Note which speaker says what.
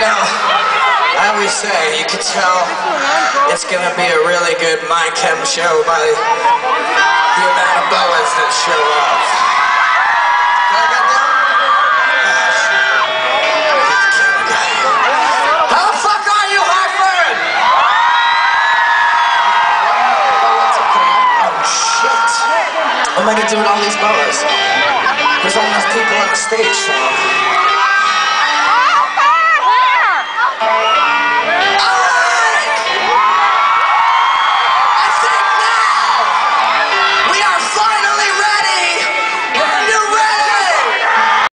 Speaker 1: You know, I always say you can tell it's gonna be a really good My Chem show by the amount of boas that show up. How the fuck are you, Hartford? Oh shit! Am I gonna do with all these boas? There's almost people on the stage so.